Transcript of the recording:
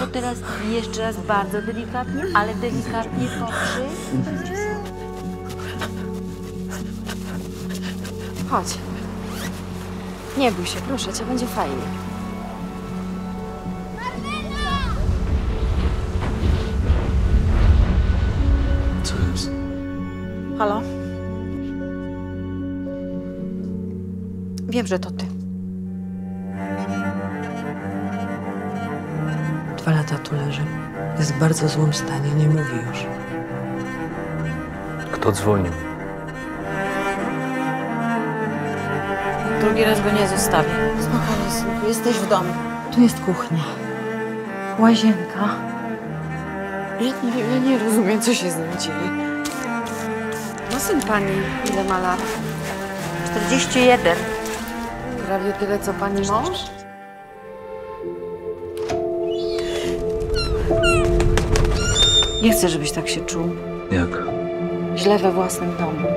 to teraz jeszcze raz bardzo delikatnie, ale delikatnie poprzy. Chodź. Nie bój się, proszę cię, będzie fajnie. Co jest? Halo? Wiem, że to ty. Dwa lata tu leży. Jest w bardzo złym stanie, nie mówi już. Kto dzwonił? Drugi raz go nie zostawię. Spokojnie, synku, jesteś w domu. Tu jest kuchnia. Łazienka. Ja nie, ja nie rozumiem, co się z nim dzieje. No syn pani, ile ma lat? 41. Prawie tyle, co pani mąż? Nie chcę, żebyś tak się czuł. Jak? Źle we własnym domu.